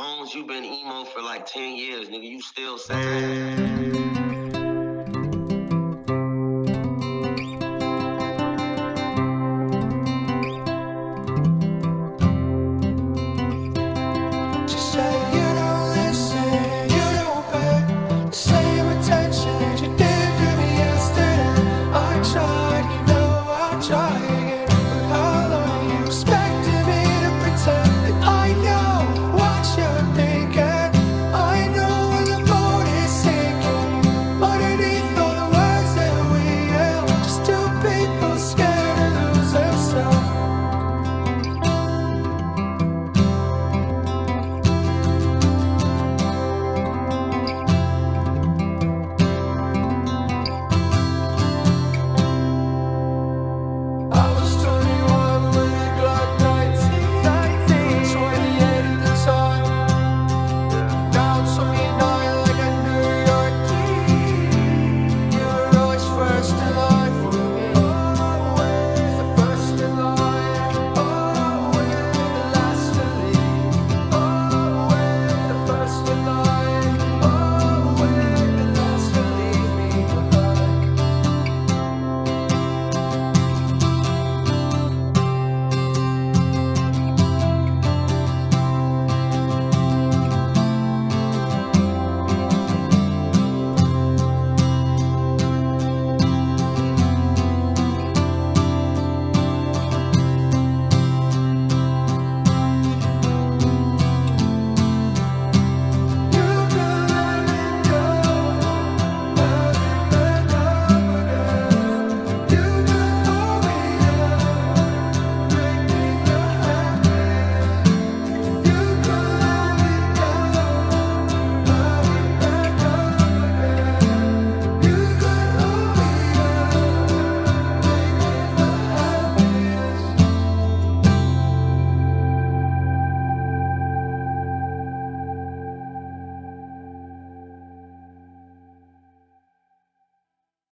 Bones, you been emo for like 10 years, nigga. You still sad.